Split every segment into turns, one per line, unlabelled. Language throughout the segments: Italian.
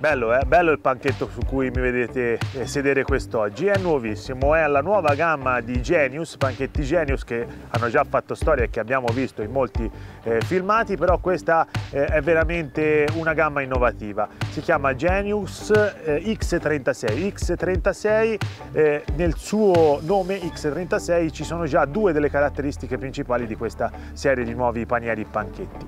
Bello, eh? Bello il panchetto su cui mi vedete eh, sedere quest'oggi. È nuovissimo, è la nuova gamma di Genius, panchetti Genius che hanno già fatto storia e che abbiamo visto in molti eh, filmati, però questa eh, è veramente una gamma innovativa. Si chiama Genius eh, X36. X36 eh, nel suo nome X36 ci sono già due delle caratteristiche principali di questa serie di nuovi panieri panchetti.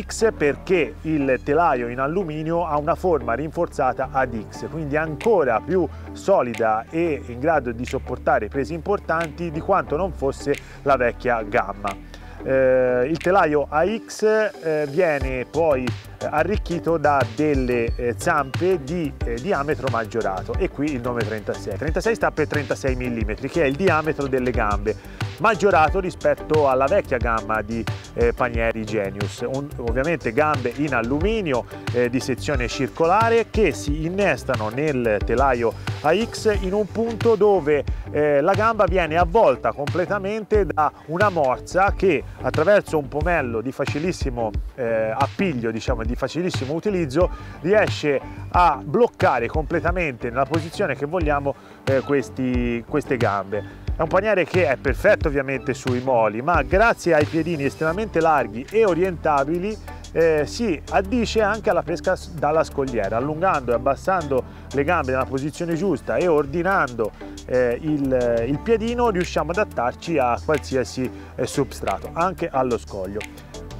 X perché il telaio in alluminio ha una forma rinforzata ad X, quindi ancora più solida e in grado di sopportare pesi importanti di quanto non fosse la vecchia gamma. Eh, il telaio AX eh, viene poi arricchito da delle eh, zampe di eh, diametro maggiorato. E qui il nome 36. 36 sta per 36 mm che è il diametro delle gambe. Maggiorato rispetto alla vecchia gamma di eh, panieri Genius, Un, ovviamente gambe in alluminio di sezione circolare che si innestano nel telaio AX in un punto dove la gamba viene avvolta completamente da una morsa che attraverso un pomello di facilissimo appiglio, diciamo di facilissimo utilizzo, riesce a bloccare completamente nella posizione che vogliamo eh, questi, queste gambe. È un paniere che è perfetto ovviamente sui moli, ma grazie ai piedini estremamente larghi e orientabili eh, si addice anche alla pesca dalla scogliera, allungando e abbassando le gambe nella posizione giusta e ordinando eh, il, il, piedino riusciamo ad adattarci a qualsiasi eh, substrato, anche allo scoglio.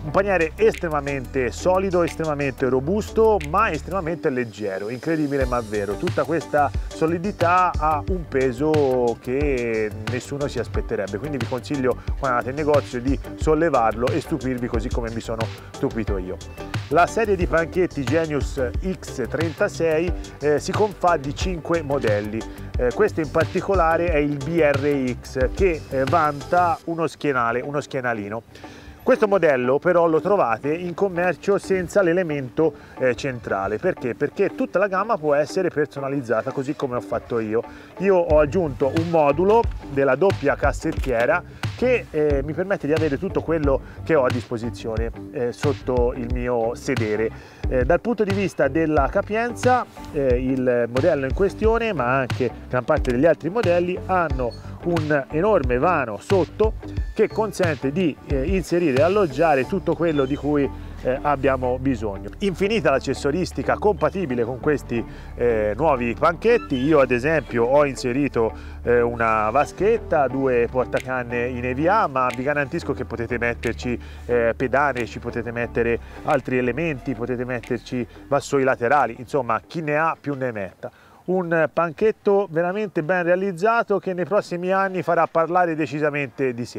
Un paniere estremamente solido, estremamente robusto, ma estremamente leggero, incredibile ma vero. Tutta questa solidità ha un peso che nessuno si aspetterebbe, quindi vi consiglio quando andate in negozio di sollevarlo e stupirvi così come mi sono stupito io. La serie di panchetti Genius X36 eh, si confà di 5 modelli. Eh, questo in particolare è il BRX che eh, vanta uno schienale, uno schienalino. Questo modello però lo trovate in commercio senza l'elemento eh, centrale, perché? Perché tutta la gamma può essere personalizzata così come ho fatto io. Io ho aggiunto un modulo della doppia cassettiera che eh, mi permette di avere tutto quello che ho a disposizione eh, sotto il mio sedere. Eh, dal punto di vista della capienza eh, il modello in questione ma anche gran parte degli altri modelli hanno un enorme vano sotto che consente di eh, inserire e alloggiare tutto quello di cui eh, abbiamo bisogno. Infinita l'accessoristica compatibile con questi eh, nuovi panchetti, io ad esempio ho inserito eh, una vaschetta, due portacanne in EVA, ma vi garantisco che potete metterci eh, pedane, ci potete mettere altri elementi, potete metterci vassoi laterali, insomma chi ne ha più ne metta un panchetto veramente ben realizzato che nei prossimi anni farà parlare decisamente di sé.